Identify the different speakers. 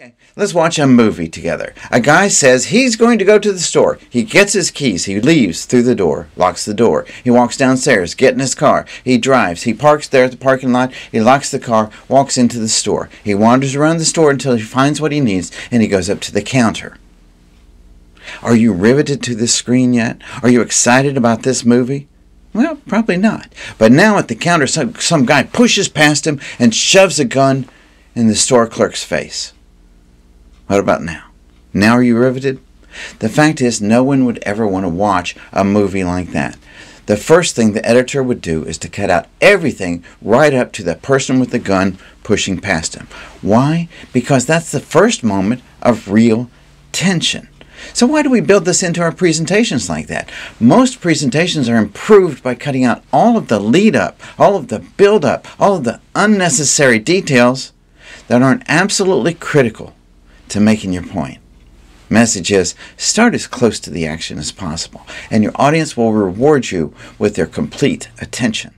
Speaker 1: Okay, let's watch a movie together. A guy says he's going to go to the store. He gets his keys. He leaves through the door, locks the door. He walks downstairs, get in his car. He drives. He parks there at the parking lot. He locks the car, walks into the store. He wanders around the store until he finds what he needs, and he goes up to the counter. Are you riveted to this screen yet? Are you excited about this movie? Well, probably not. But now at the counter, some, some guy pushes past him and shoves a gun in the store clerk's face. What about now? Now are you riveted? The fact is, no one would ever want to watch a movie like that. The first thing the editor would do is to cut out everything right up to the person with the gun pushing past him. Why? Because that's the first moment of real tension. So, why do we build this into our presentations like that? Most presentations are improved by cutting out all of the lead up, all of the build up, all of the unnecessary details that aren't absolutely critical to making your point. Message is start as close to the action as possible, and your audience will reward you with their complete attention.